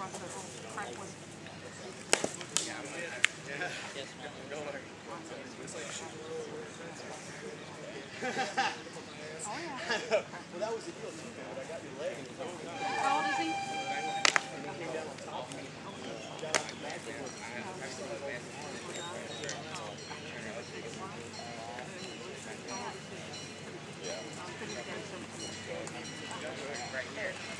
front of the crack was. oh, yeah. well, that was the deal, too, man. I got your leg, How old is he? And he came down on top of me. Got out the magic one. I still have magic one. Yeah. Right there.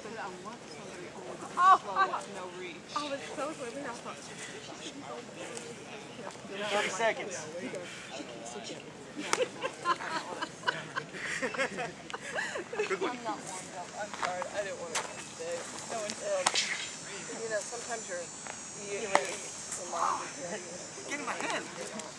No, I said I want somebody older. No reach. it's so good. I thought. 30 seconds. I'm not warmed up. I'm sorry. I didn't want to it's, um, you know, sometimes you're, you, you're my know.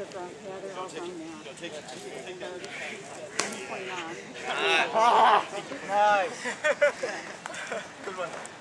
They're. Yeah, they're all grown now. Take it. Take that. I'm 29. Ah. Ah. Nice. Good one.